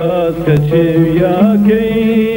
At kaçıya key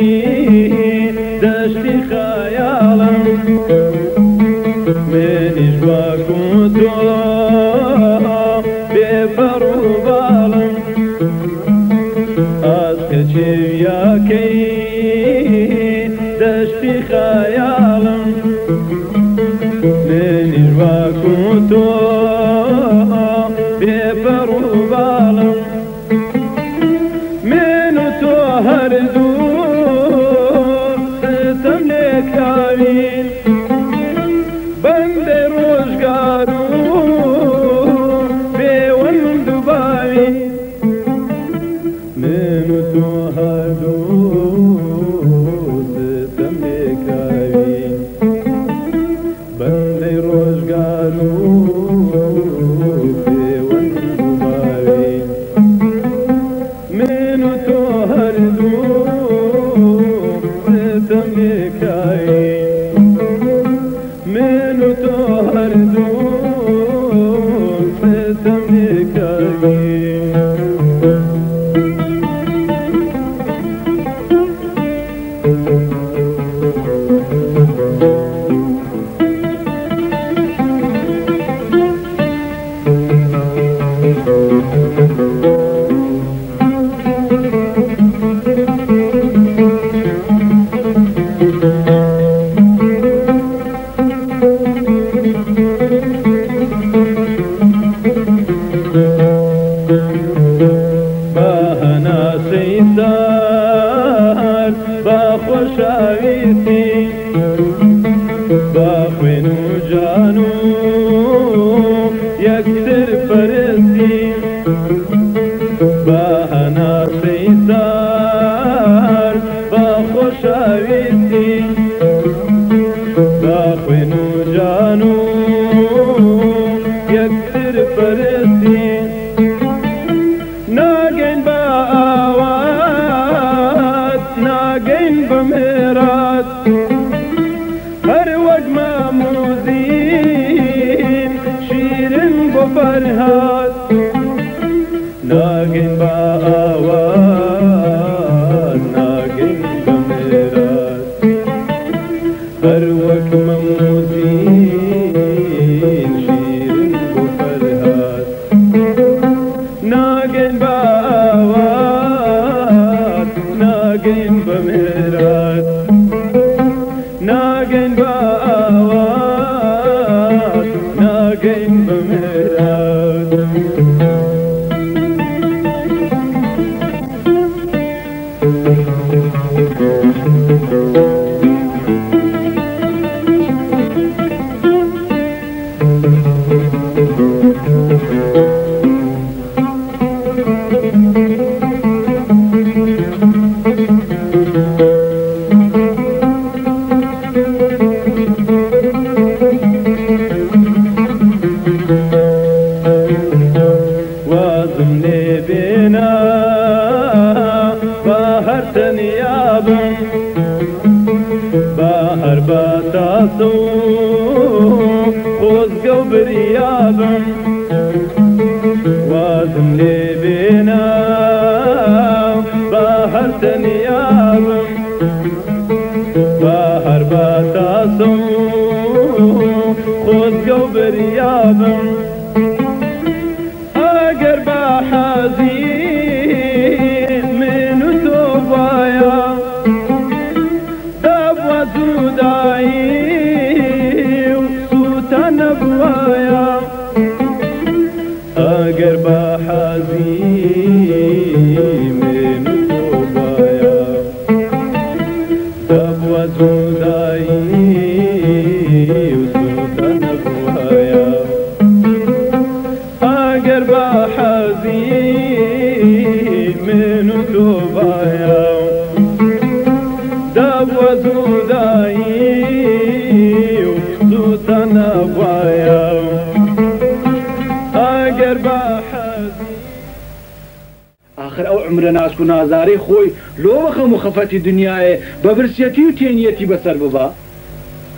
خۆی لۆوەخە مخەفەتی دنیاە بە برسەتی و تێنیەتی بەسەر ببا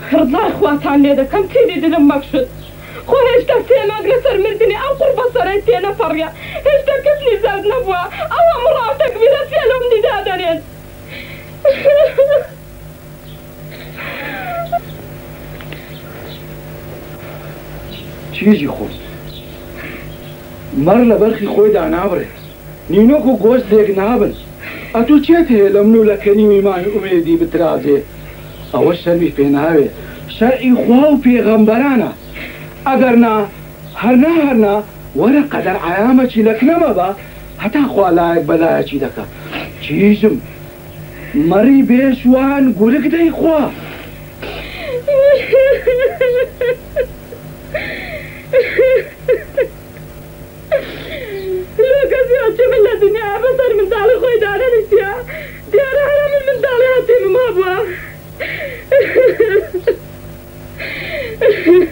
خردڵای خواتان لێ دەکەم تێنی دلم مەخشت خۆ هێشتا تێناگ لەسەر مردنی ئەو قڕ بەسەرای تێنە پەڕیا هێشتا کەسنی زاد نەبووە ئەوە مڵاتەک بیرە فێلم دیدا دەرێن چیژی خۆست مەڕ لە بەرخی خۆی دانابێت نیونۆک و گۆشت لێک نابن ئەتو چێت هەیە لە من و لە کەنیمی مای ئومێدی بترازێ ئەوە شەروی پێناوێ شەرعی خوا و پێغەمبەرانە ئەگەرنا هەرنا هەرنا وەرە قەدەر ئایامەکی لەکنەمە بە هەتا خوا لایەک بەلایەکی دەکە چیژم مەری بێشوان گورک دەی خوا.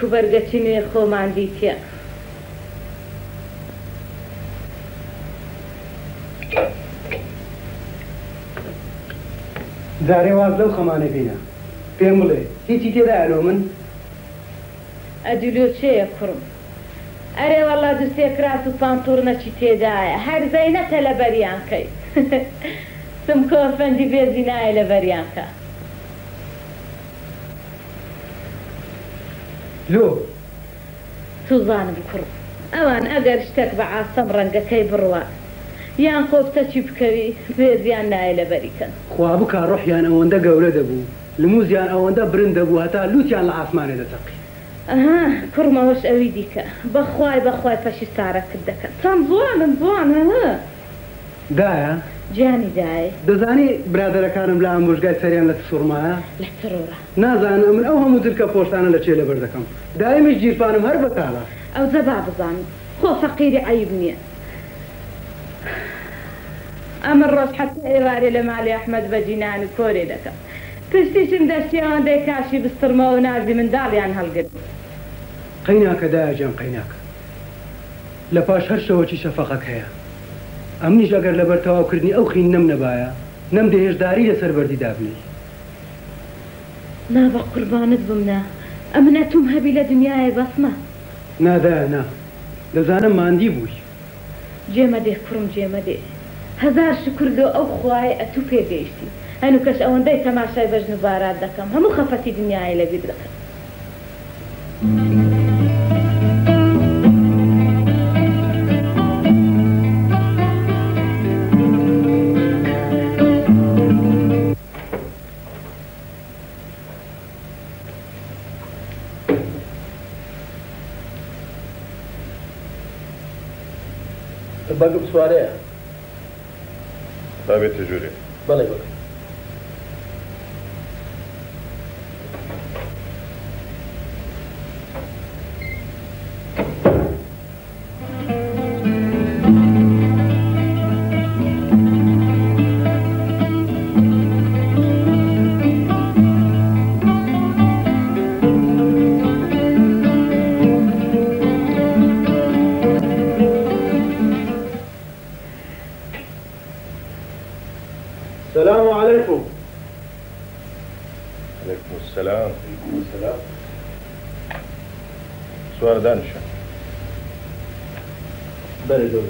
کوبەرگەچی نوێ خۆمان دیتیە جارێ واز لەو خەمانە بینە پێم بڵێ هیچی تێداەوە من ئەدیلۆ چەیە کوڕم ئەرێ وەڵا دوستێکرات و پانتور نەچی تێدایە هەر زەینەتە لە بەریانکەی سم کۆفەندی بێزی نایە لە بەریانکە لۆ سوزانم کوڕ ئەوان ئەگەر شتێک بە ئاسەم ڕەنگەکەی بڕوە یان خۆبتەچی بکەوی بێزیان نایە لە بەریکە خوا بک ڕحیان ئەوەندە گەورە دەبوو لموزیان ئەوەندە برن دەبوو هەتا لوتیان لە ئاسمانێ دەتەقی کوڕمەوەش ئەوی دیکە بەخوای بەخوای پەشی سارە کرد دەکەن چەند زوانم زوان دایە؟ جیانی دای دەزانی برادەرەکانم لە ئامبژگای سەریان لە سوورمایە نازانم من ئەو هەموو درکە پۆشتانە لە چێ لە بەردەکەم دایمش جیرپانم هەر بەتاە ئەو زەبا بزان خۆ فەقیری عیب نییە ئەمە ڕۆژ حتی ئێوارێ لە مالی ئەحمد بە جینان و کۆرێ دەکەم پشتیشم دەشتیان دەی کاشی بسترمەوە و نازی منداڵیان هەڵگرت قیناکە دایجان قیناکە لە پاش هەر شەوەکی شەفەقەک هەیە ئەمنیش ئەگەر لە بەرتەواوکردنی ئەو خین نەم نەبایە نەم دەهێشداری لەسەر بەردی دابنی نابە قوربانت بمنا ئەم نەتوم هەبی لە دنیای بەسمە نادایە نا دەزانم ماندی بووی جێمە دێ کوڕم جێمە دێ هەزار شکر لۆ ئەو خوای ئەتو پێ گەیشتی هەنوو کەش ئەوەندەی تەماشای بەژن و بارات دەکەم هەموو خەفەتی دنیای لەبیر دەکەم história é essa? Sabe, عليكم عليكم السلام عليكم السلام سؤال دانشا بلدو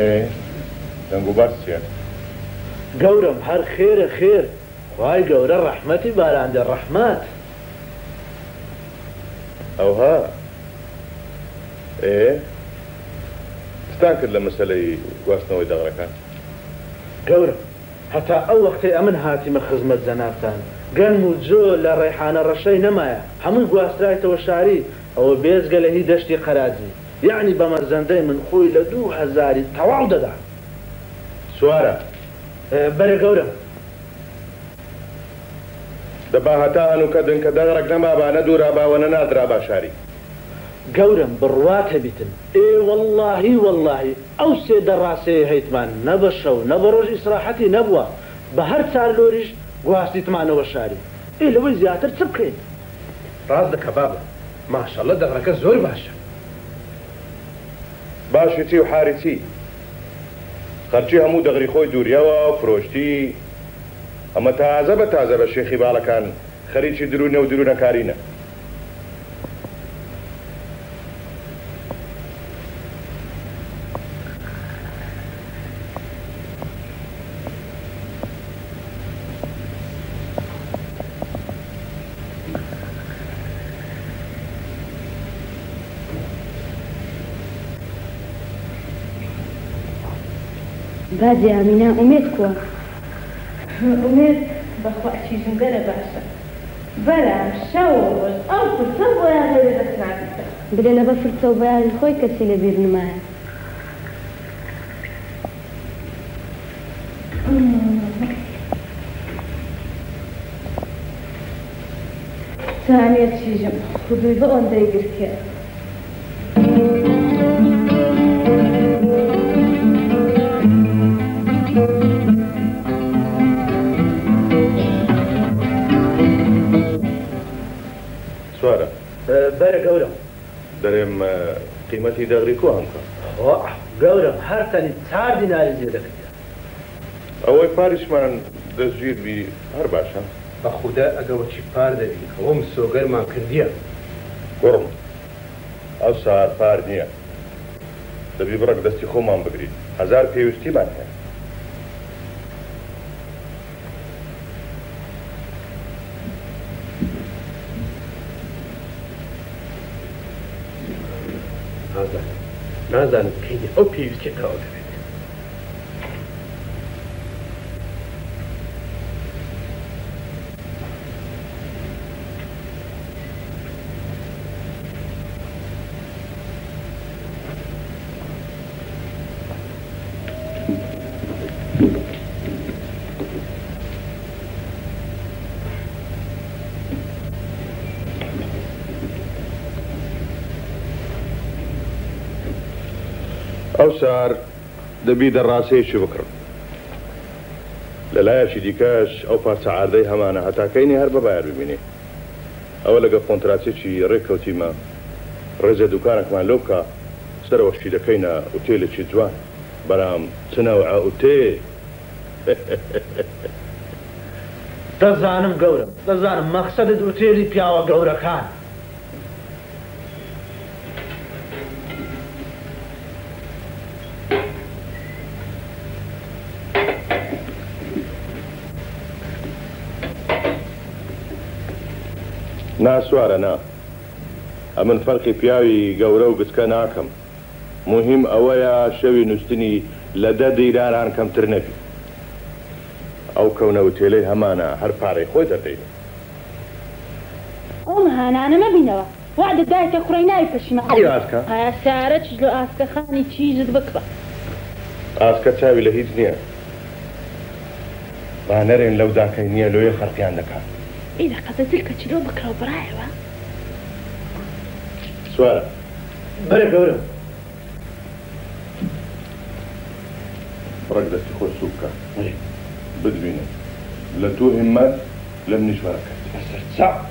ايه دنگو باسيا گەورم هەر خێرە خێر خی گەورە ڕەحمەتی باراندە ڕەحمات ئەوها ئێ ستان کرد لە مەسلەی گواستنەوەی دەڕەکان گەورم هەتا ئەو وەختی ئەمن هاتیمە خزمەت زەنافتان گەنم و جۆ لە ڕێحانە ڕەشەی نەمایە هەموو گواسترایتەوە شاری ئەوە بێزگە لە هی دەشتی قەرازی یعنی بەمەرزەندەی من خۆی لە دوو هزاری تەواو دەدا سوارە بەرە گەورە دەبا هەتا هەنووکە دن کە دەغڕک نەمابانە دووراباوەنە نادرا باشاری گەورم بڕواتە بیتن ئێ واللهی واللهی ئەو سێ دەڕاستەیە هەیتمان نەبە شەو نەبە ڕۆژ ئیسراحەتی نەبووە بە هەر چار لۆریش گواستیتمانەوە شاری ئێ لەوەی زیاتر چ بکەین ڕاز دەکە بابە ماشەڵە دەغڕەکە زۆر باشە باشی و حارەتی خەرچی هەموو دەغری خۆی دووریەوە فرۆشتی ئەمە تازە بە تازە بە شێخی باڵەکان خەریکی درو نە و درونەکارینە Pazi Amina, umet quoi Umet, بخوة شي جنقلة باشا بلا شو أو تصب ولا غير بسمعك بدنا بلا تصوب على الخوي كسي لبير نماها ثانية شي جنب خذوا يبقون دايقر كيف بەرە گەورم دەرێم قیمەتی دەغری کو ئەم گەورم هەر تەنی چار دیناری جێ دەکرێت ئەوەی پاریشمان دەستگیر بی هەر باشە بە خوددا ئەگەوە چی پار دەبی ئەوم سۆگەرمان کردیە گڕم ئەو سار پار نییە دەبی بڕک دەستی خۆمان بگریت هزار پێویستیمان هەیە Nazan, kije opiju će da odve. هەڵبژار دەبی دەڕاستەیەکی بکڕم لەلایەکی دیکەش ئەو پارچە عادەی هەمانە هەتاکەینی هەر بەبایر ببینێ ئەوە لەگە کۆنترااتێکی ڕێککەوتیمە ڕێزە دوکانێکمان لەوکە سەرەوەشتی دەکەینە ئوتێلێکی جوان بەرام چنەوە ئاوتێ دەزانم گەورم دەزانم مەخسەدت ئوتێلی پیاوە گەورەکان. ناسوارە نا ئە من فەرقی پیاوی گەورە و بچکە ناکەم مهم ئەوەیە شەوی نووسنی لە دە دەیرانان کەمتر نەبی ئەو کەونە وتێلەی هەمانە هەر پارەی خۆی دەدەی ئەم هانانە نەبینەوە وا دەدایکە خوڕی ناوی پشیمە سارە چ لە ئاسکەخانی چیزت بکبە ئاسکە چاوی لە هیچ نییە بانەرێن لەو داکەی نییە لۆی خەرقیان دەکات إذا قتلتلك تشلو بكرة وبراعوة سوارة برك أولا برك ده سيخو لا توهم لم نشوارك ساعة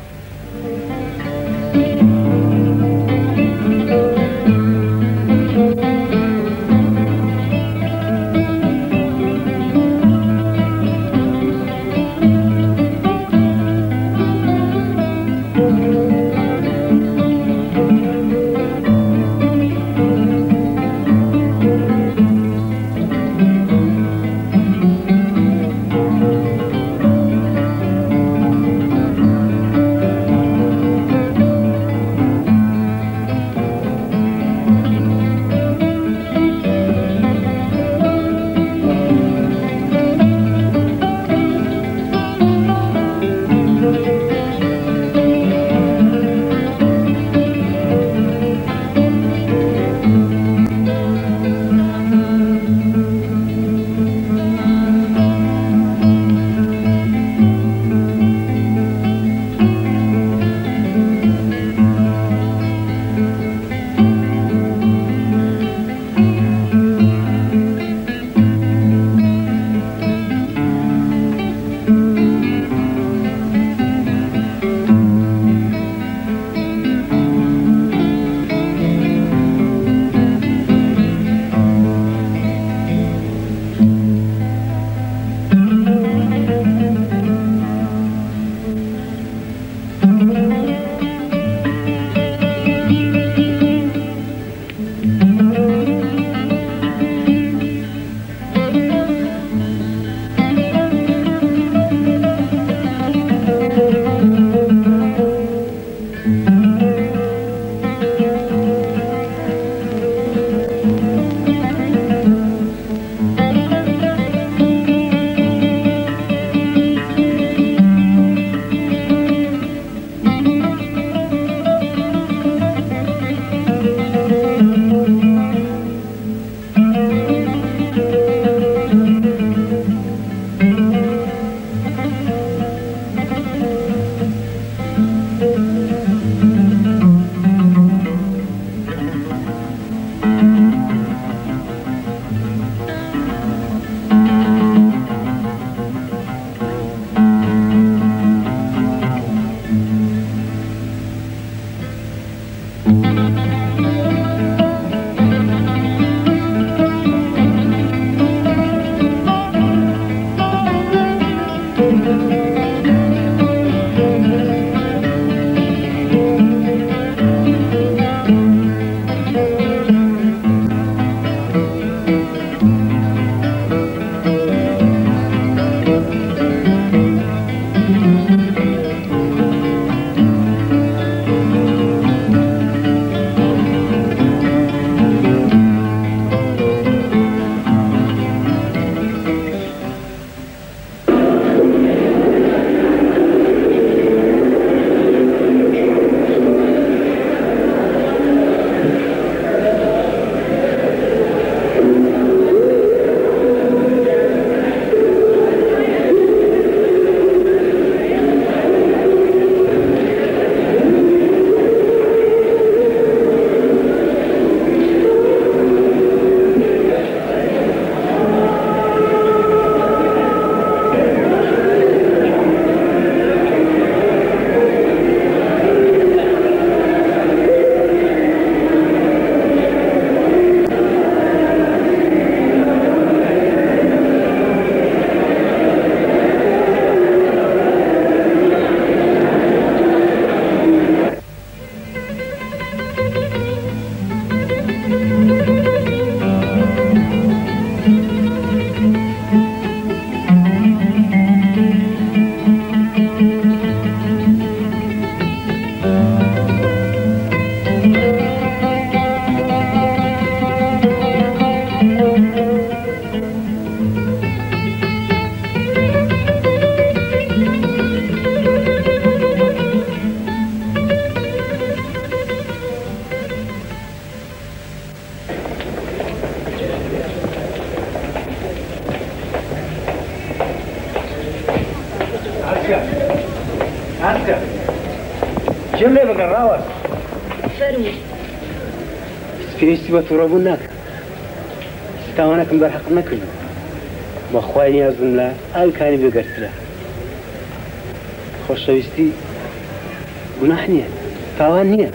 بە تۆڕەبوون ناکەم تاوانەکەم بەرحق نەکرد بەخوای نیازم لە ئاوکانی بگەرترە خۆشەویستی گوناح نییە تاوان نییە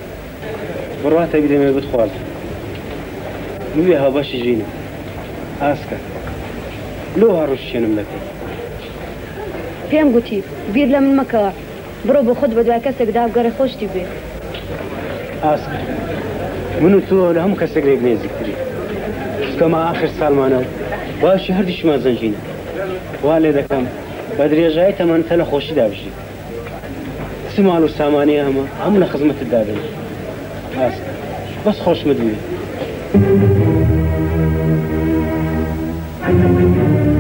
بروات بدەمێ بتخواز نوێ ها بەشی باش ئاسکە اسكا لو هاروش پێم لك بیر لە من لمن بڕۆ برو خودت بە دوای کەسێک داگەڕی خۆشتی بێ اسكا هم هەموو کەسێک نێزیکتری ما آخر ساڵمانە باشی هەردیش مازەنجینە وا لێ دەکەم بە درێژای تەمەەنتە لە خۆشی دابژی سی مال و سامانەیە هم هەموو لە دادن دابێن بەس خوش دوێ. Thank you.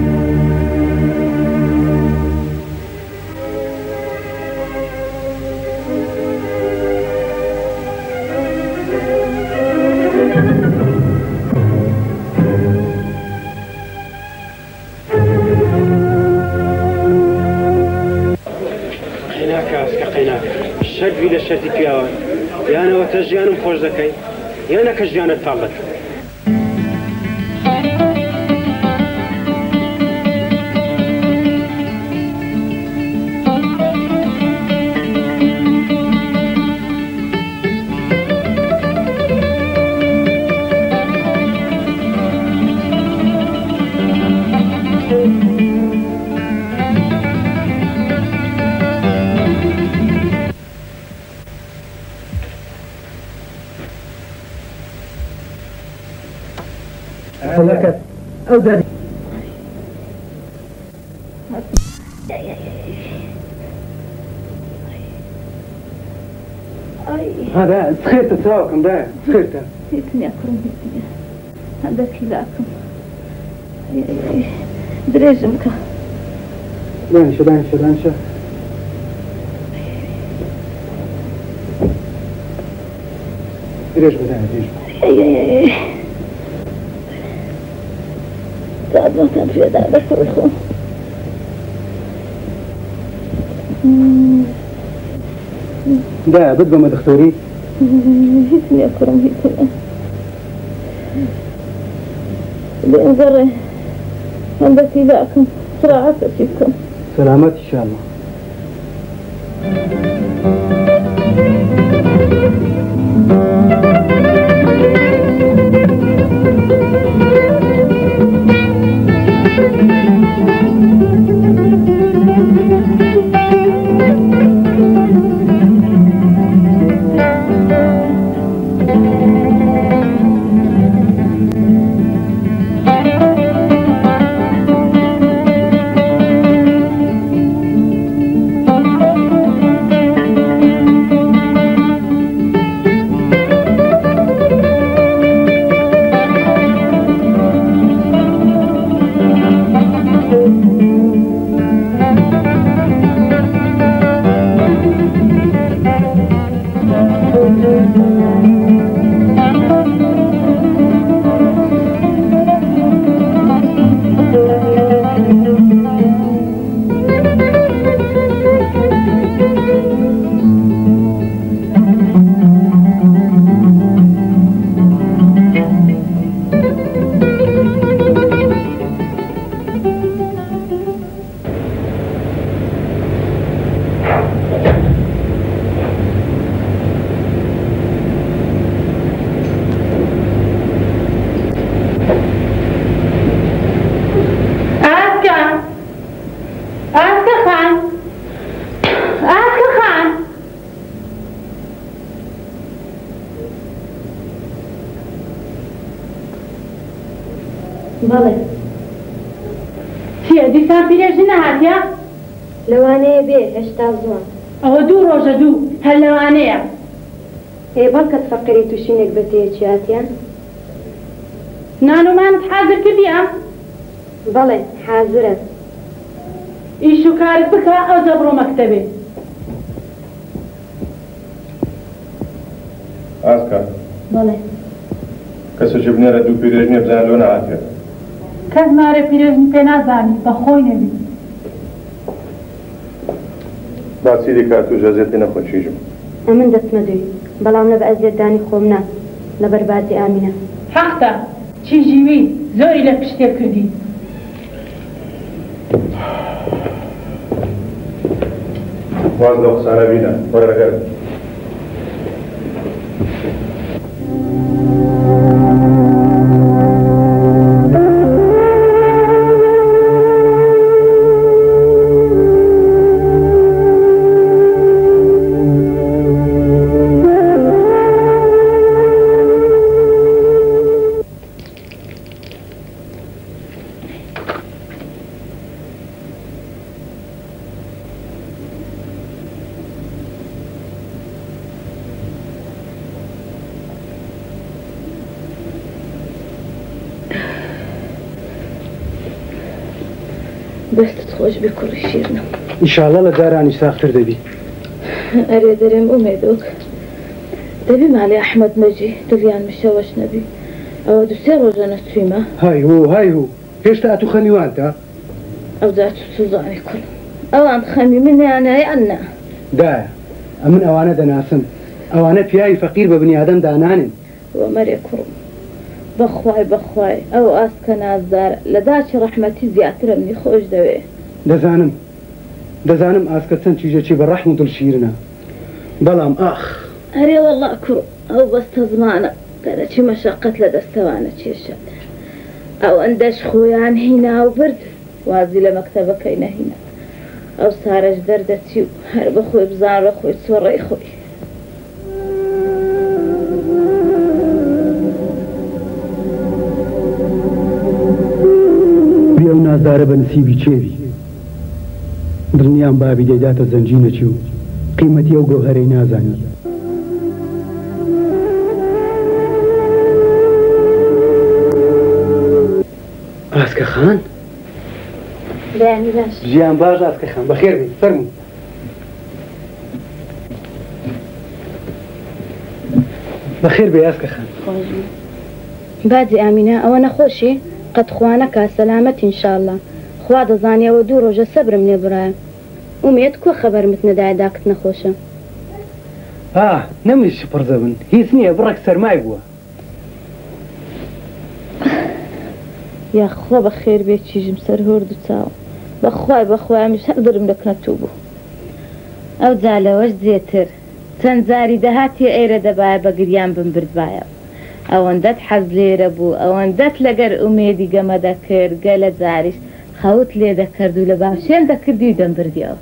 کە ژیانم خۆش دەکەی یانە کە ژیانت تاڵ دەکەی betrokken daar, Rutte. Ik neem hem niet meer. En nou, dat is gelijk. Er is hem. Dank je, dank je, dank je. Er is wat aan het is. Dat was het weer dat is goed. Да, вот дома докторий. هيتني أكرم هيتني بأنظر عند اتباعكم سرعة تشبكم سلامات إن شاء الله بەڵێ چیە دیسان پیرێژ نەهاتیا لەوانەیە بێ هێشتا زۆر ئەوە دوو ڕۆژە دوو هەر لەوانەیە هێ بەڵکەت فەقری تووشینێک بەتێچاتیان نانومانت حاضر کردیە بەڵێ حاضرە ئیش و کارت بکە ئەو دەبڕۆ مەکتەبێ ئاسکە بەڵێ کەسە جبنێرە دوو پیرێژ نیە بزانلۆ نەهاتێت کەس مارە پیرێژن پێ نازانی بەخۆی نەبی باسیری کات و ژەزێتی نەخۆشیژم ئەمن دەستمە دوی بەڵام لە بە ئەزیێتدانی خۆم نا لە بەربازی ئامینە حەختە چی ژیوی زۆری لە پشتێ کردی واز لە قسانە بینە وەرەگەرم ئینشاالله لە دارانی ساختر دەبی ئەرێ دەرێم ئومێدۆک دەبی ماڵی ئەحمد مەجی دڵیان مشەوەش نەبی ئەوە دوسێ ڕۆژە نەچویمە های و های و هێشتا ئەتو خەنیواندا ئەو سوزانی کول ئەوان خەمی منیانای ئەنا دا ئەمن ئەوانە دەناسم ئەوانە پیاوی فەقیر بە بنیادەم دانانن وەمەرێ کوڕم بەخوای بەخوای ئەو ئاسکە نازدار لە داچی ڕەحمەتی زیاترم نی خۆش دەوێ دەزانم دەزانم ئاسکە چەند چیژەکی بە ڕەحم دڵ شیرنە بەڵام ئاخ هەرێ وەڵا کوڕ ئەو بەستە زمانە دەرەچی مەشقت لە دەستەوانە چێشە ئەو ئەندەش خۆیان هینا و برد وازی لە مەکتتەبەکەی نەهینە ئەو سارەش دەردەچی و هەر بەخۆی بزانڕە خۆی سۆڕی خۆی ئەو نازارە بە نسیبی چێوی دڵنیان بابی دەیداتە زەنجینەچی و قیمەتی ئەو گۆهرەی نازانێت ئاسکە خان ژیان باش ئاسکە خان بەخێر بێت فەرمو بەخێر بێ ئاسکە خان بازی ئامینە ئەوە نەخۆشی قەتخواانەکە سەلامەت ئینشاءله خوا دەزانیەوە دوو ڕۆژە سەبرم لێ برایە ئومێت کۆ خەبەرمت نەدای داکت نەخۆشە نەمیش پڕدە بن هیچ نییە بڕێک سەرمای بووە یاخوا بە خێر بێت چیژم سەر هۆرد و چاوە بەخوای بەخوایمیش هەر درم دەکنەتوو بوو ئەو جالەوەش زیێتر چەند زاری دەهاتی ئێرە دەبایە بە گریان بم بردبایە ئەوەندەت حەز لێرە بوو ئەوەندەت لەگەر ئومێدی گەمە دەکرد گەلە جاریش خەوت لێ دەکرد و لە باشێن دەکردی دەم بردیەوە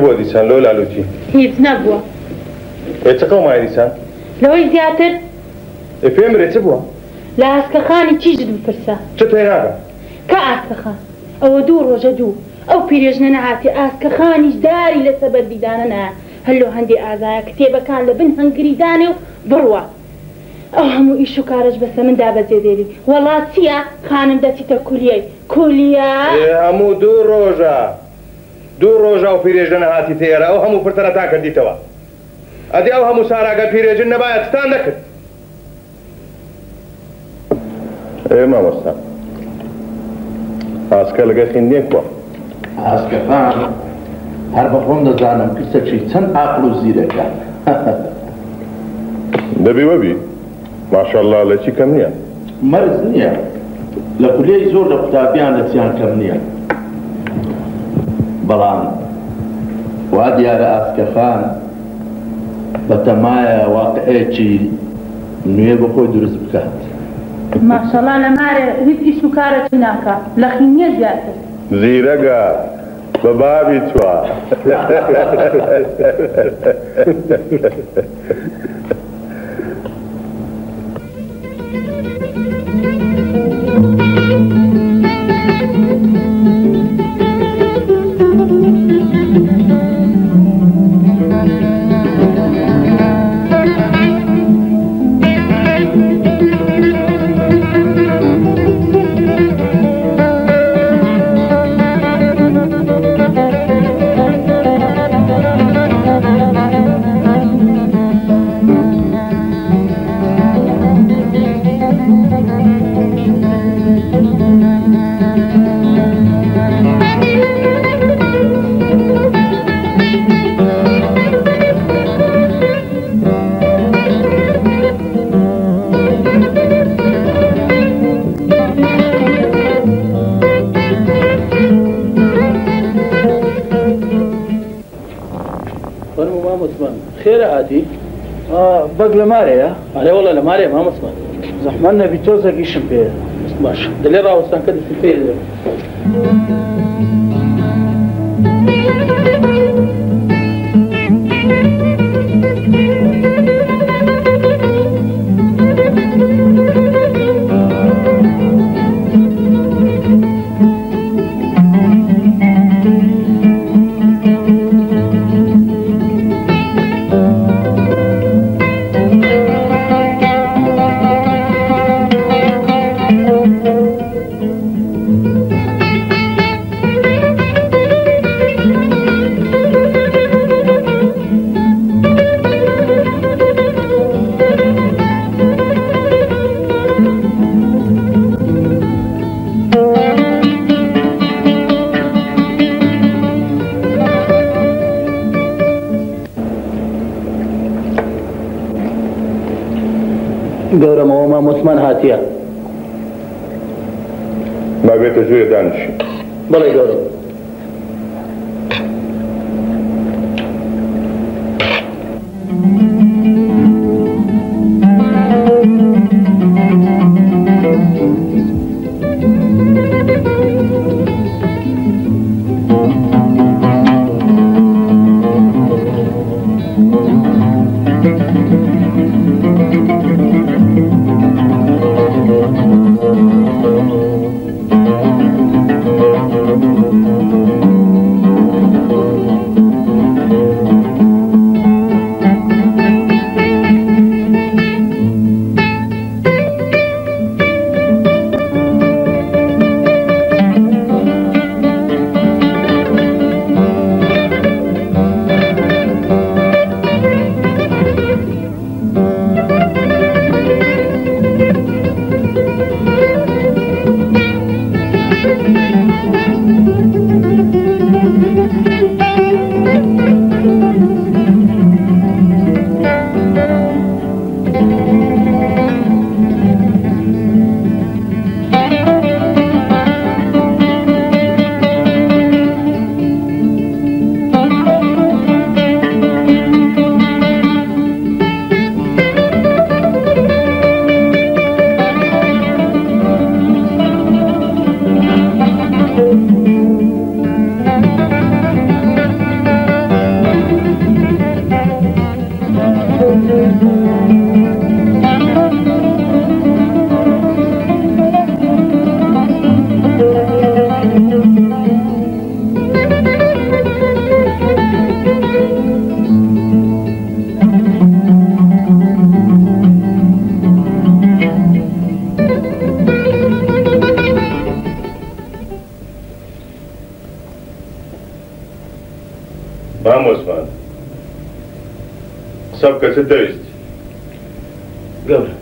بووە دیسان لۆ لالوچی هیچ نەبووە چقەڵ مای دیسان لەوەی زیاتر پێم برێ چ بووە لە ئاسکەخانی چیژت بپرسە چ پێراگە کە ئاسکەخان ئەوە دوو ڕۆژە دوو ئەو پیرێژنە نەهاتی ئاسکەخانیش داری لە سەبەر دیدانە نە هەلو هەندی ئازایە کتێبەکان لە بن هەنگریدانێ و بڕوە ئەو هەموو ئیش و کارش بەسە مندا بەجێدێری وڵاتیە خانم دەچیتە کولیەی کولیە هەموو دوو ڕۆژە. دوو ڕۆژا و پیرێژ نەهاتی تێرە ئەو هەموو پرتەرە تا کردیتەوە ئەدی ئەو هەموو ساراگە پیرێژن نەبایەتستان نەکرد ئێ مامۆستا ئاسکە لەگە خندێک بووە ئاسکەپان هەر بە خۆم دەزانم کردەچی چەند ئاقل و زیرەکان دەبی وەبی ماشاءله لە چی کەم نییە مەرز نییە لە پولەی زۆر لە قوتابیان لە چیان کەم نییە بەڵام وا دیارە ئاسکەخان بە تەمایە واقعەیەکی نوێ بە خۆی دروست بکات ماشەڵا لەمارە هیچ ئیش و کارەتی ناکە لە خینیە زیاتر زیرەگە بە بابی چوە Thank you. lemare ya. Ale ola lemare mam Osman. Zahman ne bir toza gişim be. Baş. Dile ra Osman kadı sipeydi. Thank you. Presidente. Bora, Igor. بامۆزمان قسە بکەچە دەویست گەورە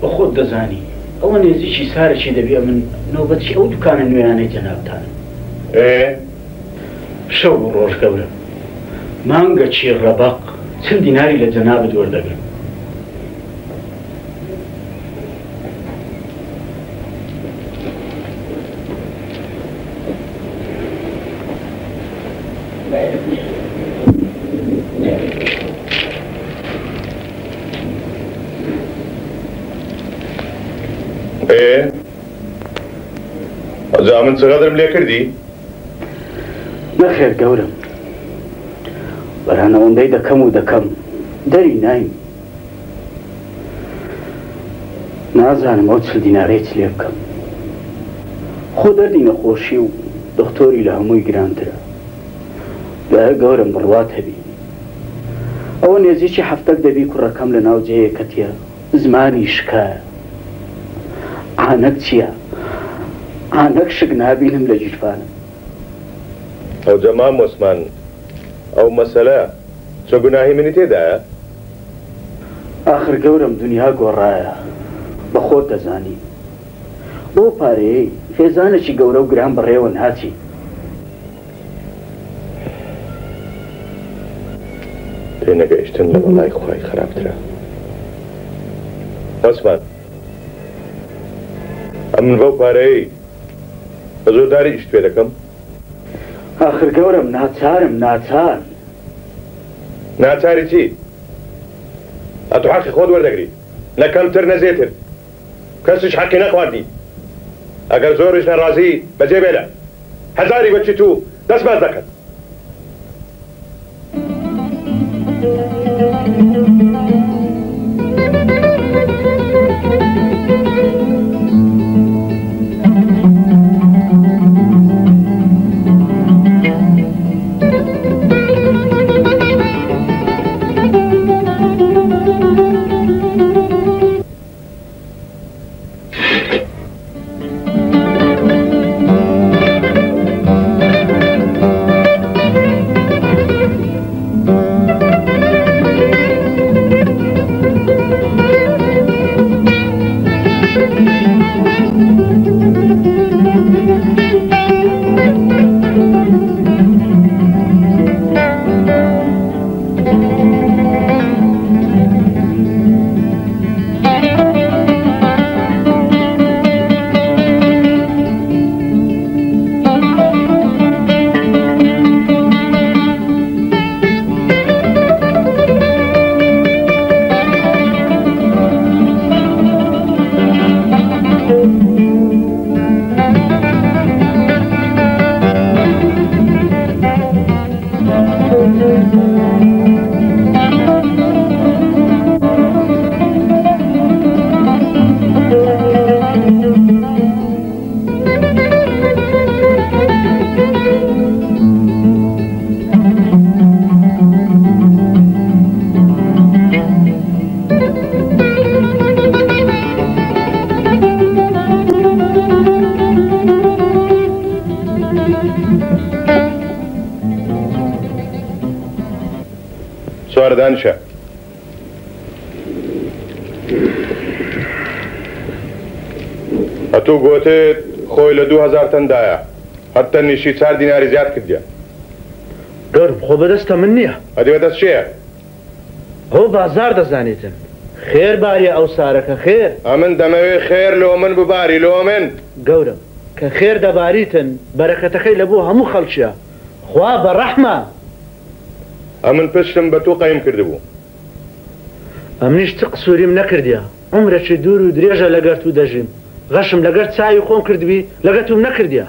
بە خۆت دەزانی ئەوە نێزیشی سارەشی دەبێ من نۆبەتی ئەو دوکانە نوێیانەی جەنابتانە شەو ڕۆژ گەورە مانگە چی ڕەبق چند دیناری لە جەنابت وەردەگرم جا من چقدرم لێ کردی؟ نەخێر گەورم بەرانەوەندەی دەکەم و دەکەم دەری نایم نازانم ئەو چل دیینارێت لێ بکەم خۆ دەردی نەخۆشی و دکتۆری لە هەمووی گرانترە لە گەورم بڕوات هەبی ئەوە نێزیی هەفتەک دەبی کوڕەکەم لە ناوجەیە کەتیە زمانی شکایە عانەک چییە؟ ئاندەك شک نابینم لە جیرفانم ئەو جەما مۆسمان ئەو مەسەلە چۆ گوناهی منی تێدایە آخر گەورم دنیا گۆڕایە بە خۆت دەزانی بۆ پارەیە فێزانێکی گەورە و گران بڕێوە ناچی پێنەگەیشتن لە وڵای خی خراپترە ئەسمان ئەم بەو پارەی بە زۆرداری ئیش توێ دەکەم آخر گەورم ناچارم ناچار ناچاری چی؟ ئەتو حەقی خۆت وەردەگری لە کەمتر نەزێتر کەسش حەقی نەخواردی ئەگەر زۆرش نەڕازی بەجێ بێلە هەزاری بەچی تو دەست باز دەکەن. Thank you. ئەوەتێ خۆی لە 2000 تەندایە هەتە نیشی چار دیناری زیاد کردە دەر خۆ بەدەستە من نییە ئەدەوە دەست چێە هەو بازار دەزانیتن خێر باریە ئەو سارەکە خێر ئەمن دەمەوێت خێر لۆ من بباری لۆ من گەورم کە خێر دەباریتن بەرەکەتەکەی لە بۆ هەموو خەڵکیە خوا بە ڕەحمە ئەمن پشتم بە تۆ قایم کردبوو ئەمنیش تق سووریم نەکردە عمرەی دوور و درێژە لەگەرت و دەژیم غەشم لەگەر چاوی خۆم کردوی لەگە توم نەکردە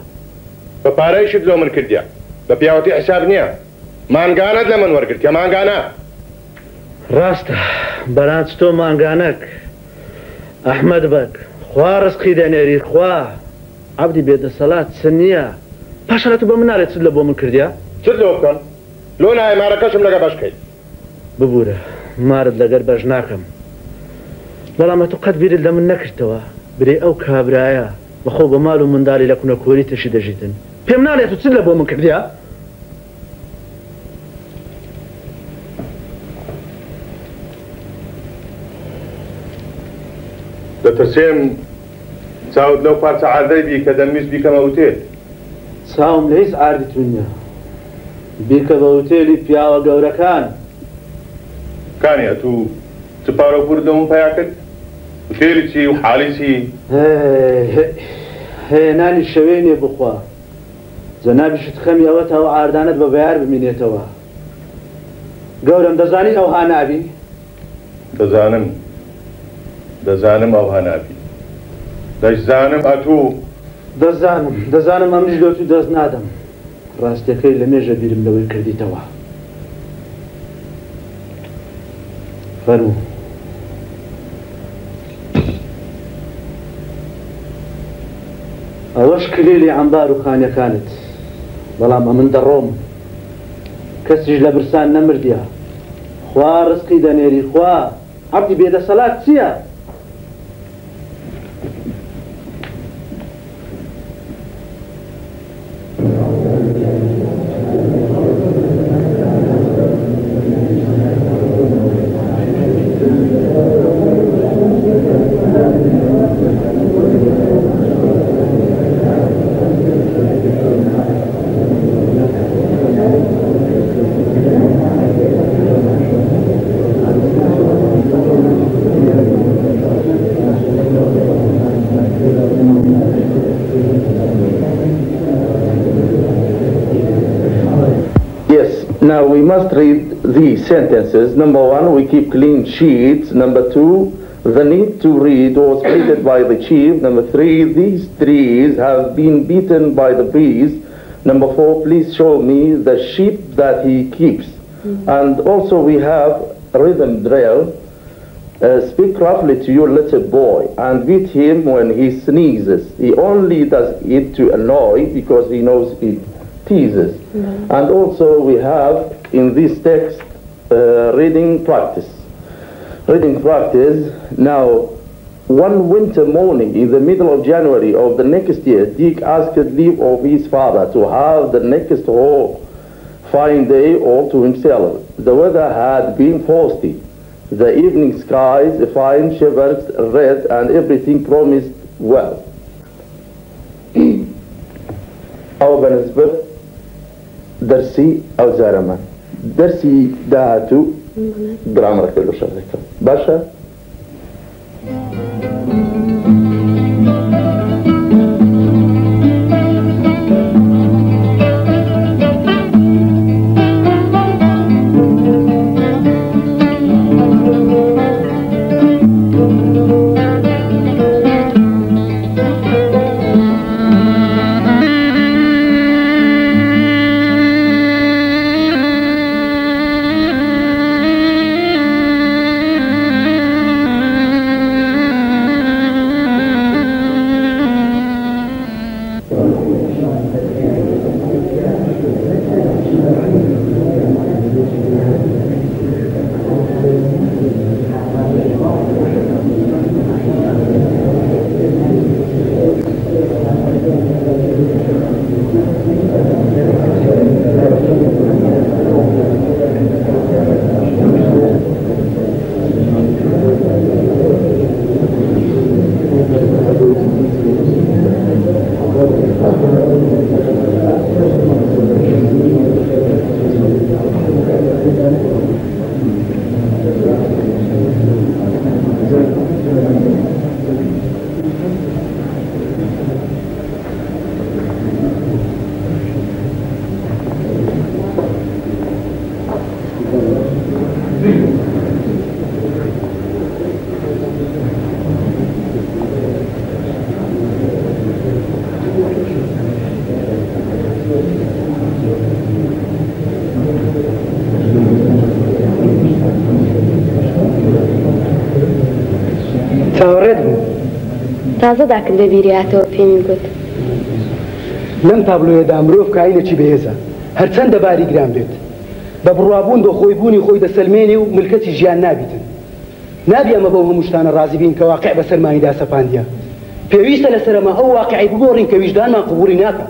بە پارەیشت لۆ من کردیا بە پیاوەتی حساب نییە مانگانت لە من وەرگرتە ماگانە ڕاستە بەرانچ تۆ ماگانەک ئەحمد بەک خوا ڕستقی دەنێری خوا عبدی بێدەسەلات چ نییە پاشەت بە منارێت چ لە بۆ من کردیا چ لۆ بکەن لۆ نایمارەکەشم لەگە باشکەیت ببوورە مارت لەگەر بەش ناکەم بەڵامە تو قەت بیرت لە من نەکردەوە برێ ئەو کابرایە بەخۆ مالو من و منداڵی لە تشد کۆری تەشی دەژیتن پێم نالێت و چ لە بۆ من کردیا؟ دەتەسێم چاوت لەو پارچە عادەیبی کە دەمیست بیکەمە وتێت چاوم لە هیچ ئاردتونە بیکە بە وتێلی پیاوە گەورەکان کانیا تو چ پارۆپور دەمون پیاکرد؟ فێری چی و حالی چی هێنانی شەوێنێ بخوا جەنابیشت خەمی ئەوە تاوە ئاردانت بە بەیار بمینێتەوە گەورم دەزانی ئەو هانابی دەزانم دەزانم ئەو هانابی دەزانم ئەتوو دەزانم دەزانم ئەمش لۆ تو دەست نادەم ڕاستەکەی لە مێژە بیرم لەوەی کردیتەوە فەرموو ئەوەش کرێ لێ ئەمبار و خانەکانت بەڵام ئەمن دەڕۆم کەسیش لە برسان نەمردیا خوا ڕستی دەنێری خوا عبدی بێدە سەلات چییە؟ Now we must read these sentences. Number one, we keep clean sheets. Number two, the need to read was pleaded by the chief. Number three, these trees have been beaten by the breeze. Number four, please show me the sheep that he keeps. Mm-hmm. And also we have rhythm drill. Uh, speak roughly to your little boy and beat him when he sneezes. He only does it to annoy because he knows it pieces. Mm-hmm. And also we have in this text uh, reading practice. Reading practice. Now, one winter morning in the middle of January of the next year, Dick asked leave of his father to have the next whole fine day all to himself. The weather had been frosty. The evening skies, fine shivers, red, and everything promised well. Our دەرسی ئەو جارەمە دەرسی داهاتوو درامڕەکە لە شەڕەکە باشە؟ تازەدا کرد لە بیریاتەوە پێمی گوت لەم تابلۆیەدا مرۆڤ کاینەکی بەهێزە هەرچەندە باری گران بێت بە بڕوابوون بە خۆی بوونی خۆی دەسەلمێنێ و ملکەتی ژیان نابیتن نابیامە بەو هەموو شتانە ڕازی بین کە واقع بەسەرمانیدا سەپاندە پێویستە لەسەرمە ئەو واقعی بگۆڕین کە ویژدانمان قبولی ناکە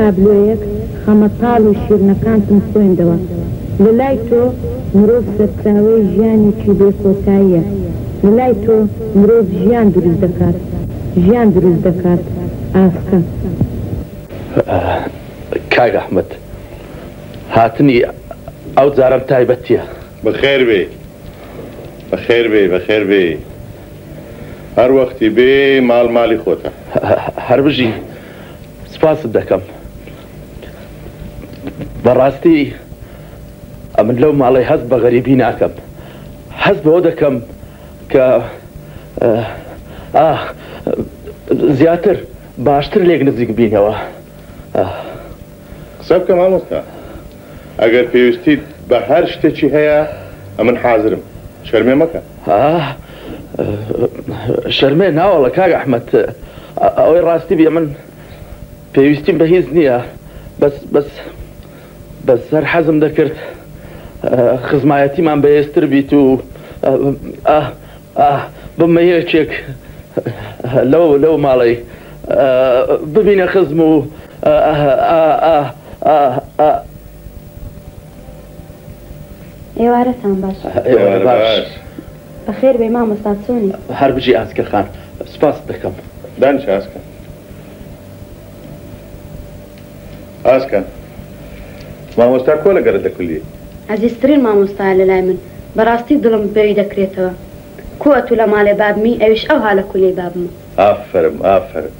تابلۆیەک خەمەتاڵ و شیرنەکانتم خوێندەوە لە لای تۆ مرۆڤ سەرچاوی ژیانێکی بێسۆتاییە لە لای تۆ مرۆڤ ژیان دروست دەکات ژیان دروست دەکات ئاسکە کاگ ئەحمد هاتنی ئەو جارم تایبەتیە بەخێر بێ بەخێر بێ بەخێر بێ هەر وەختی بێ ماڵ مالی خۆتە هەر بژی سپاست دەکەم. بەڕاستی ئەمن لەو ماڵی هەست بە غەریبی ناکەم حەز بەوە دەکەم کە زیاتر باشتر لێک نزیک بینەوە قسە بکەم ئامۆستا ئەگەر پێویستیت بە هەر شتێکی هەیە ئەمن حازرم شەرمێ مەکە شەرمێ ناوەڵە کاگ ئەحمد ئەوەی ڕاستی بێ من پێویستیم بە هیچ نییە بەس بەس بس هر حزم اه اه بەێستر بیت لو لو یەکێک لەو لەو اه اه اه و ئێوارەتان باش بەخێر بێ مامۆستا چۆنی هەر بژی ئاسکە خان سپاس دەکەم دانش ئاسکە ئاسکە. مامۆستا کۆ لەگەرە دەکولی ئەزیزترین مامۆستای لە لای من بەڕاستی دڵم پێوی دەکرێتەوە کۆ ئەتو لە ماڵێ بابمی ئەوش ئەوها لە کولی بابم ئافرم ئافرم.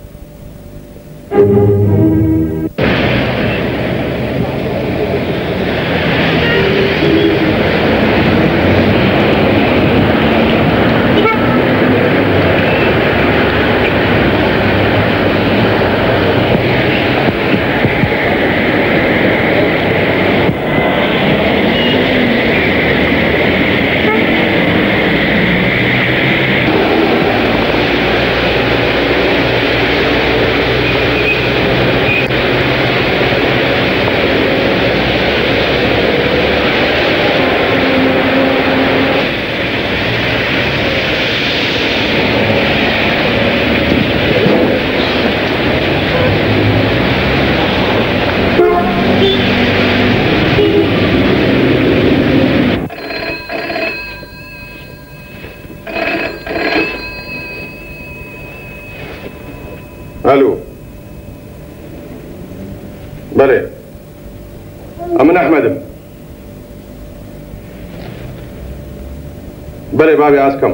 pravi askam.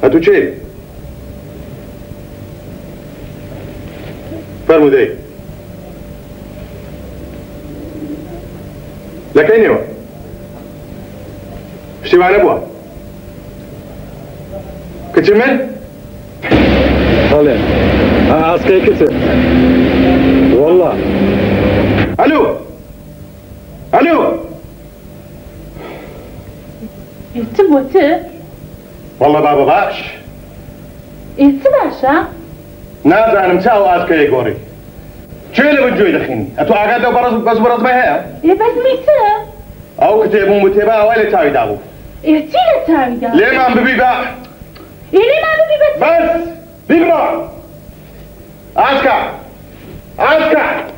Hatuçeyim. فرمودي لكنيو شتي على بوا كتمل طالع عسكري كتب والله الو والله بابا باش إيه تباشا نازانم تاو آسكا يقوري اللي بجوي دخيني أتو آقاد لو برز بس برز بها إيه بس ميتا أو كتابو متبا ولا تاوي دابو إيه تي لا تاوي دابو ليه ما عم ببي با إيه ليه ما ببي بس بس بيبرا آسكا آسكا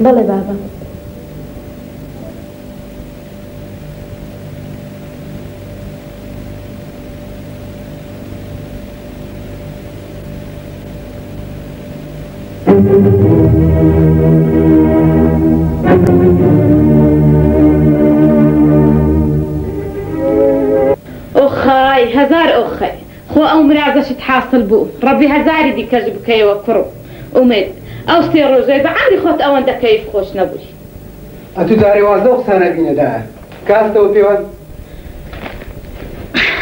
بله بابا أخاي هزار أخي خو أو مرازش تحاصل بو ربي هزاري دي كجبك يا وكرو أمد ئەوستێ ڕۆژەی بە عری خۆت ئەوەندە کەیف خۆش نەبووی ئەتو داریوازە قسانە بینەدا کاستەوە پێوان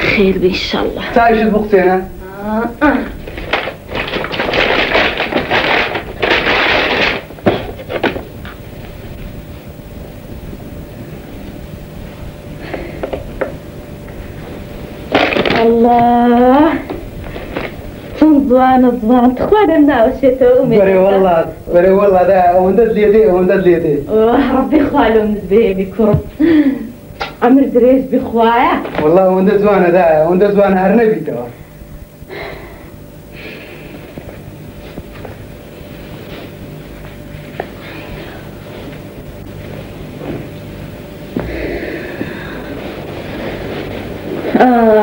خیر بیشله تاژت بقسێنە الله ضوانت ضوانت خوانا ناوشته أمي بري والله بري والله ده وندد ليدي وندد ليدي ربي خوالو مزبيبي كرب عمر دريش بخوايا والله وندد زوانا ده وندد زوانا أرنبي توا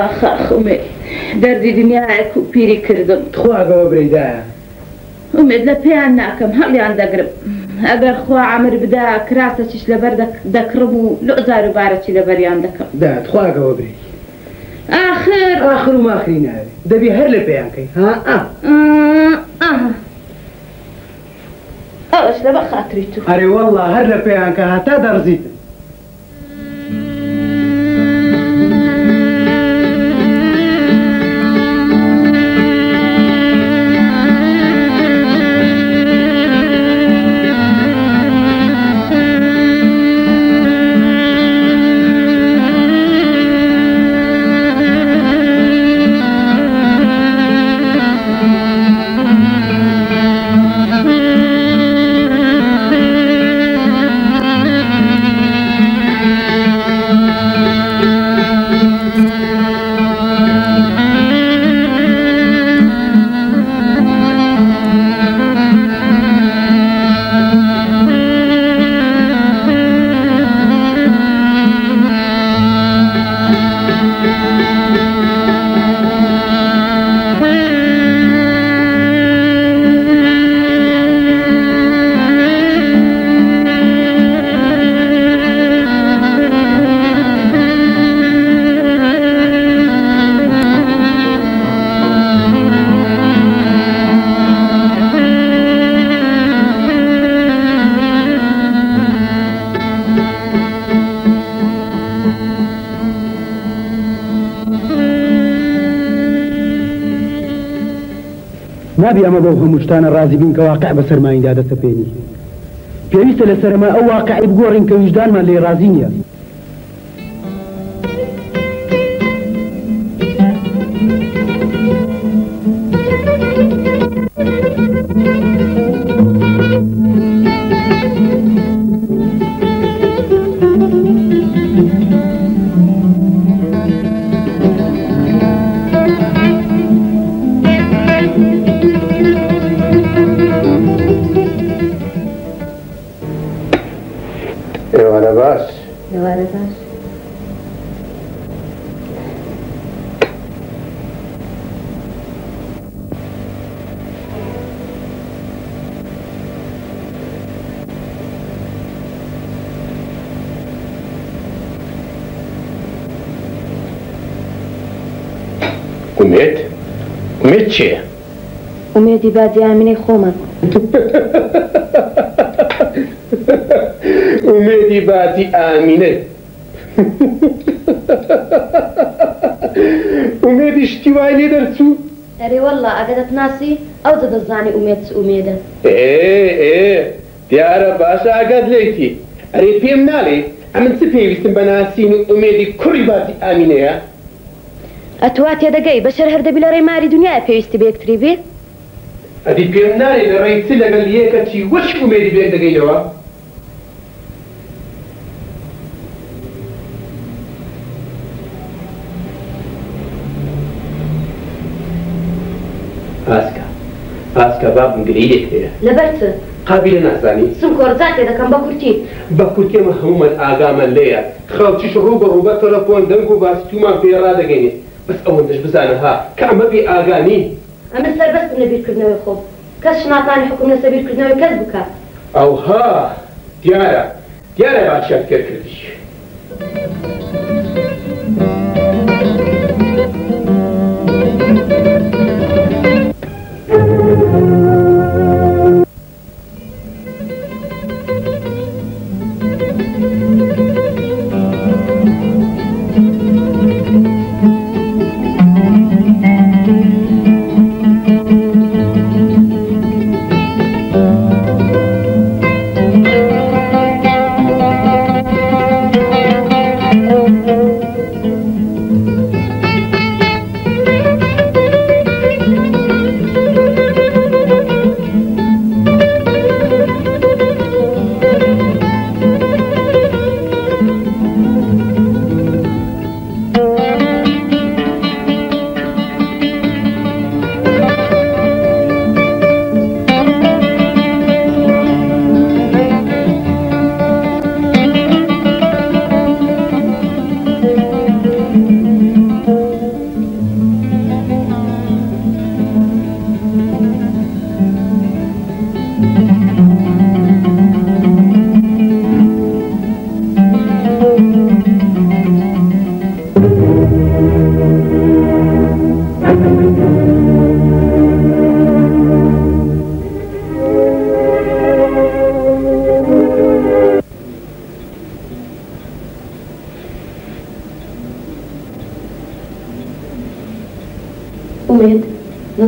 آخ آخ أمي دەردی دنیا پیری کردم خواگەوە بریدایە ئومێت لە پێیان ناکەم هەڵیان دەگرم ئەگەر خوا ئامر بدا کراسەچش لەبەر دەکڕم و لۆزار و بارەچی لەبەریان دەکەم دات خواگەوە بری آخر آخر و ماخری ناوێ دەبی هەر لە پێیانکەی ها ئەوش لە بە خاتری تو هەرێوەڵە هەر لە پێیانکە هەتا دەڕزیتم بەو هەمووشتانە ڕازی بین کە واقع بە سەرمایدا دەسەپێنی پێویستە لە سەرما ئەو واقعی بگۆڕین کە ویژدانمان لێ ڕازی نیە ومێت ومێت چێ؟ ومێدی بادیان منەی خۆمان ومێدی باتی ئامینە ومێدی شتیوای لێ دەرچوو؟ ئەرێوەڵا ئەگەدەت ناسی ئەو دەدەزانی ومێت ومێدە ئێ ئێ دیارە باشە ئاگات لێتی ئەرێ پێم ناڵێ ئەمن چ پێویستم بە ناسین و ئومێدی کوڕی باتی ئامینەیە؟ ئەتوات تێدەگەی بشر هەردەبی لە ڕێی ماری دنیای پێویستی بێکتری بێ ئەدی پێم نارێ لە ڕێی چ لەگەل یەکە چی وەچ ومێری بێک دەگەیتەوە پاسکە پاسکە بابم گرەیەک هەیە لەبەر چ قابلە نازانی سم کۆرزاتێ دەکەم بە کورتی بە کورتێمە هەمومان ئاگامە لێیە خەڵکیش ڕوو بە ڕووبە تەلەفۆن دەنگ و باستومان پێ بس اول دش بزانها كعم بي اغاني انا سر بس نبي كردنوي خوب كاش ناطاني حكم نسبير كردنوي كذبك او ها ديارة ديارة باشا كردش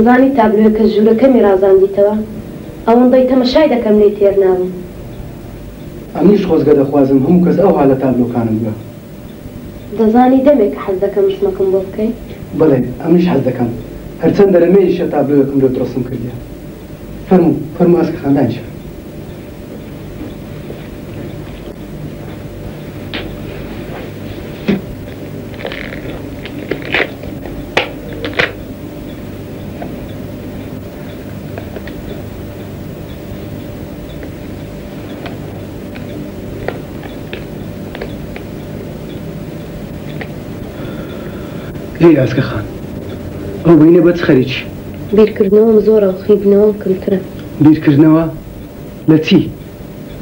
دەزانی تابلوێ کە ژوورەکەمی ڕازاندیتەوە ئەوەندەی تەمەشای دەکەم لێ تێر ناوم ئەمیش خۆزگە دەخوازم هەموو کەس ئەو حالە تابلوکانم بە دەزانی دەمێک حەز دەکەم شمەکەم بۆ بکەی بڵێ ئەمیش حەز دەکەم هەرچەندە لەمەیشە تابلوەکەم لە درستم کردی فەرمو فەرمو ئەسکە خاندانشە هی ئاسکە خان ئەو بینە بەچ خەریک بیرکردنەوەم زۆرە و خیبنەوەم کمترە بیرکردنەوە لە چی؟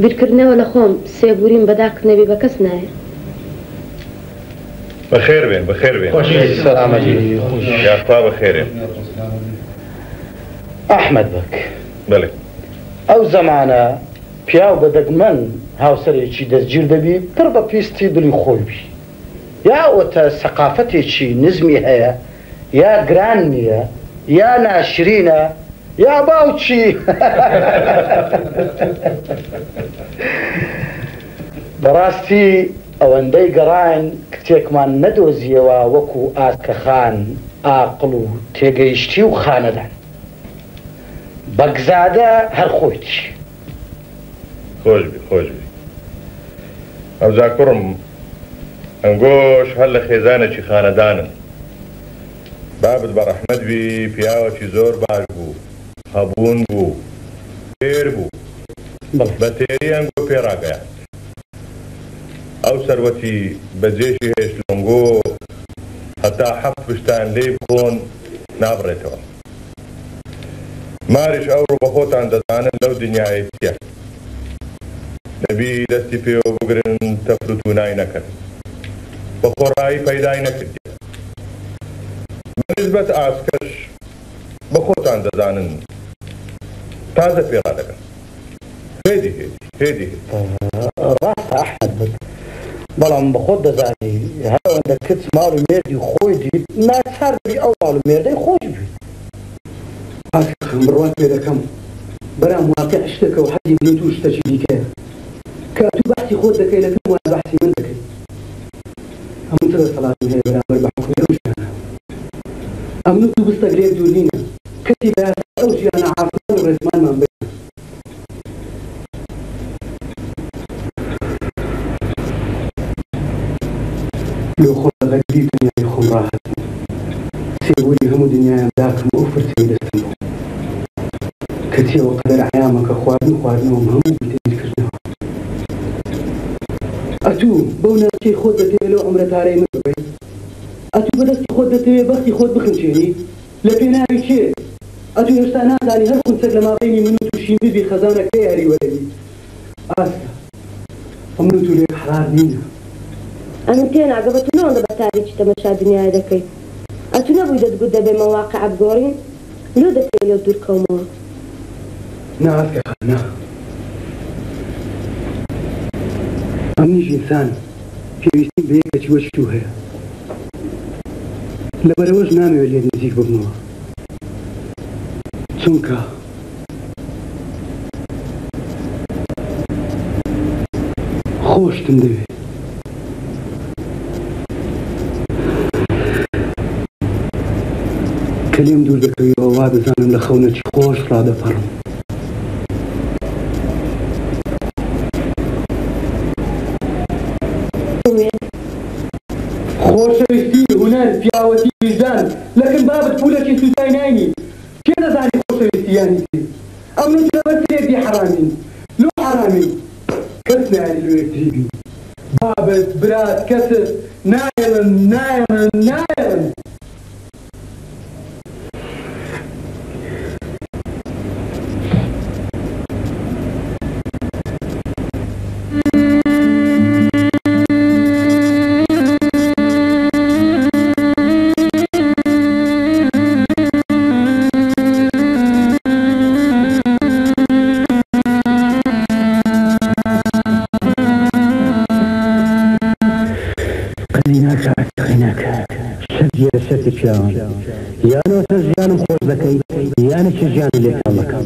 بیرکردنەوە لە خۆم سێبوریم بەداک نەبی بە کەس نایە بەخێر بێ بەخێر بێ یاخوا بەخێرێ ئەحمد بک بڵێ ئەو زەمانە پیاو بە دەگمەن هاوسەرێکی دەستگیر دەبی تر بە پێستی دلی خۆی بی یا ئۆتە سەقافەتێکی نزمی هەیە یا گران نییە یا ناشرینە یا باوچی بەڕاستی ئەوەندەی گەڕان کتێکمان نەدۆزیەوە وەکو ئاکە خان ئاقل و تێگەیشتی و خانەدان بەگزادە هەر خۆیت خۆش خۆش ئەو زاکڕم ئەنگۆش هەر لە خێزانەکی خانەدانن بابت بە ڕەحمەدوی پیاوەکی زۆر باش بوو هەبوون بوو تێر بوو بە تێری ئەنگۆ پێڕاگەیان ئەو سەرەتی بەجێشی هێشت لۆنگۆ هەتا حەفت پشتان لێ بۆن نابڕێتەوە ماریش ئەو ڕوو بە خۆتان دەزانن لەو دنیای تە نەبی دەستی پێوە بگرن تەفروت و نای نەکردن بخۆڕایی پەیدای نەکردی نسبت آسکش بە خۆتان دەزانن تازە پێڕا دەکەن هێدی هێدی ڕاستە ئەحمد بەڵام بە خۆت دەزانی هەوەندە کچ ماڵ و مێردی خۆی دیت ناچاردی ئەو ماڵ و مێردەی خۆش بیت ئاسکەخم بڕوات پیدا دەکەم بەرام واتە شتەکە و حەدی من توو شتەچی که تو بحثی خود دەکەی لەکەم و بحثی من دەکەی همونطور سلام هي برابر بحكم روشنا أمنو تو بستقرير جولينا كتي بياس أوشي أنا عارفان الرسمان من بينا لو خلا غدي دنيا يخم راحت سيقولي هم دنيا داكم أفرتي دستنو كتي وقدر عيامك أخواني أخواني هم هم ئەتوو بەو نەچەی خۆت دەتەوێت لەو ئەمرە تارەی من بڕێت ئەتوو بەدەستی خۆت دەتەوێت بەختی خۆت بخنچێنی لە پێناوی چێ ئەتوو هێشتا نازانی هەر خونچەر لە ماڕێنی من و تووشین ببی خەزانەکە یاری وەرەبی ئاسکە ئەم و تو لێ حرار نینە ئەمن پێ ناگە بە تونەوەندە بە تاریکی تەمەشا دنیای دەکەیت ئەتوو نەبووی دەتگوت دەبێ مەواقع عبگۆڕین لۆ دەتێ لەو دوورکەومەوە ناسکە نه همنيش إنسان پێویستیم بە کە چوە شتو هەیە لەبەرەوەش نامەوێت لێ نزیک ببنەوە چونکە خۆشتم دەوێت کە لێم دوور دەکەویەوە وا دەزانم لە خەونە چی خۆش ڕادەپەڕم خۆشەویستی هوەر پیاوەتی وجدان لەکن بابت پولەکی سوتای ناینی پێ دەزانی خۆشەویستیانی ئەم نوتەبەر تێتی حرامین لۆ حرامین کەس ناری لێ تیبی بابت برات کەست نایەن نایەن نایەن ناکات ناکات سەرگیرە سەری پیاوان یانەوە تە ژیانم خۆش دەکەی یانە چ ژیانی لێکاڵەکان.